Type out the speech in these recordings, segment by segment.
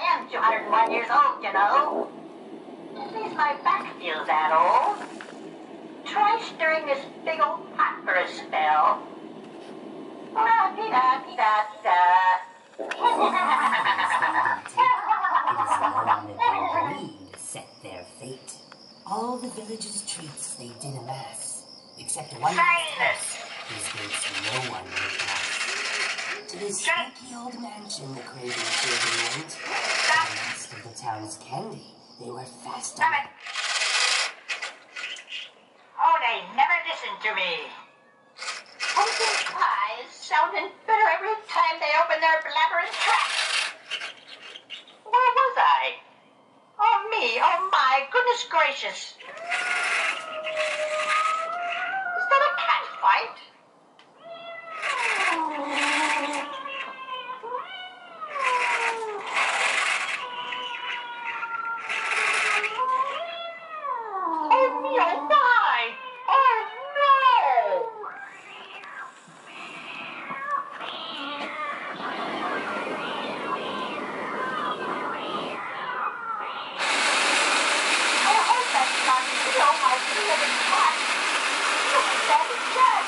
I am 201 years old, you know. At least my back feels that old. Try stirring this big old pot for a spell. It is the greed set their fate. All the village's treats they did amass, except one Silence! whose gates no one would pass. To this sneaky old mansion the crazy children went. The last of the town's candy they were fast on. It! Oh, they never listen to me. Pumpkin pies sounding bitter every time they open their blabbering trap. Where was I? Oh, me. Oh, my. Goodness gracious. Is that a cat fight? Oh, me, oh, my. Oh, no. I hope that's not still my three-headed cat. Look at that, it's dead.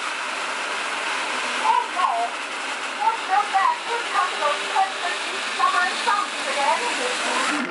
Oh, no. Watch your back. Here come those bloodthirsty, stubborn zombies again.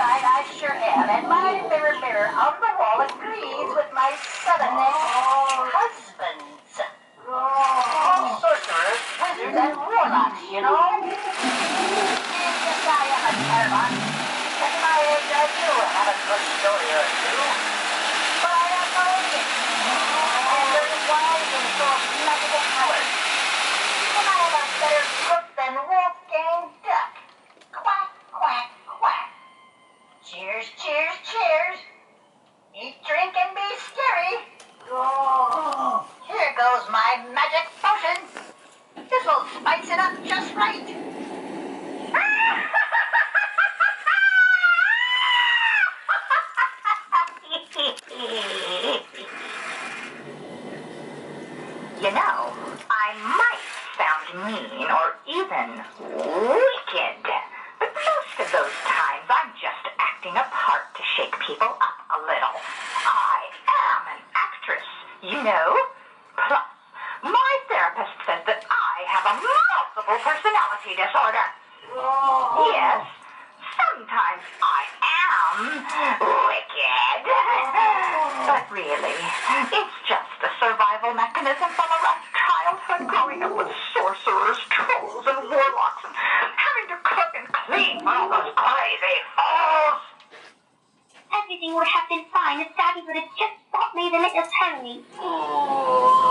Well, ugly on the outside I sure am, and my mirror mirror on the wall agrees with my southern husbands. Oh, All sorcerers, wizards, and warlocks, you know. And yes, I am a Terramon. At my age, I uh, do have a good story or two. But I am no idiot. And very wise and full of magical powers. And I am a better cook than Wolfgang Duck. Quack, quack, quack. Cheers, cheers, cheers. Eat, drink, and be scary. Here goes my magic potion. This will spice it up just right. You know, I might sound mean or even wicked, but most of those times I'm just acting a part to shake people up a little. I am an actress, you know. Plus, my therapist says that I have a multiple personality disorder. Oh. Yes, sometimes I am wicked. But really, it's just a survival mechanism from a rough childhood growing up with sorcerers, trolls, and warlocks, and having to cook and clean for all those crazy fools. Everything would have been fine if Daddy would have just bought me the little. Strange,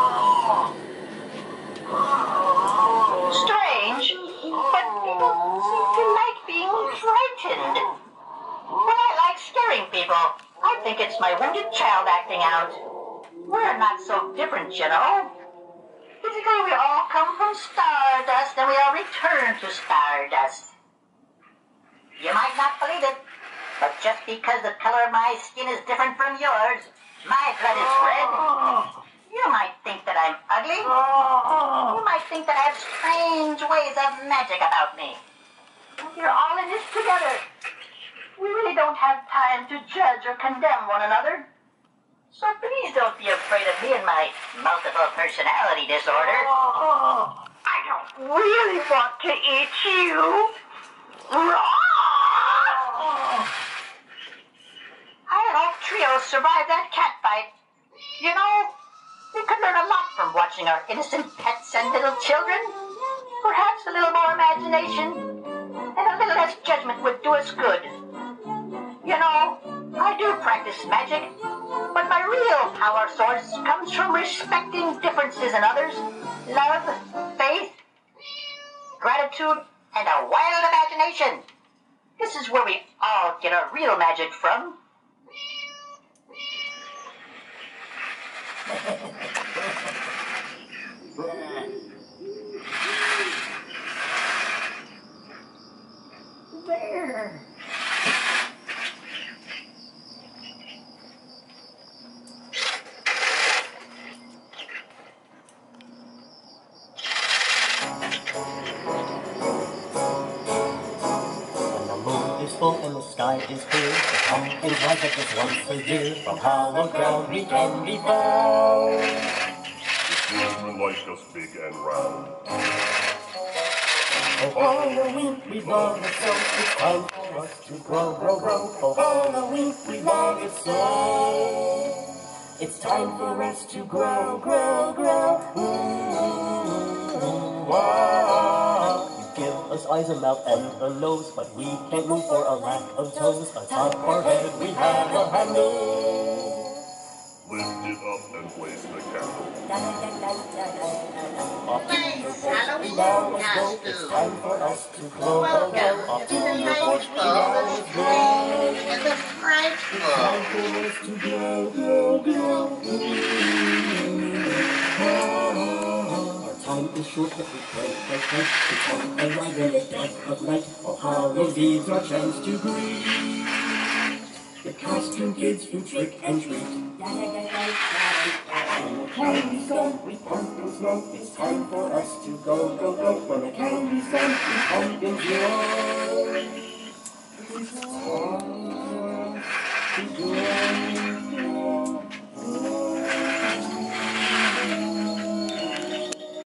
think it's my wounded child acting out. We're not so different, you know. Physically, we all come from stardust, and we all return to stardust. You might not believe it, but just because the color of my skin is different from yours, my blood is red. You might think that I'm ugly. You might think that I have strange ways of magic about me. We're all in this together. We really don't have time to judge or condemn one another. So please don't be afraid of me and my multiple personality disorder. Oh, I don't really want to eat you. Oh. I had all trio survive that cat fight. You know, we could learn a lot from watching our innocent pets and little children. Perhaps a little more imagination and a little less judgment would do us good. Practice magic, but my real power source comes from respecting differences in others, love, faith, gratitude, and a wild imagination. This is where we all get our real magic from. is and the sky is clear, the pumpkins rise up just once a year. From hallowed ground we can be found. Children like us big and round. Oh, Halloween, we love it so. It's time for us to grow, grow, grow. Oh, Halloween, we love it so. It's time for us to grow, grow, grow. Mm-hmm. Ooh, wow. You eyes, and mouth, and a nose, but we can't move for a lack of toes. Atop our head, we have a handle. Lift it up and blaze the candle. Off to your porch, we now must go. It's time for us to. Off to your porch, we now must go. and the frightful. Time for us to grow, grow, the dead of night. Oh, chance to greet. The costume kids who trick and treat. Candy's gone, we pumpkins know it's time for us to go, go, go. When the candy's gone.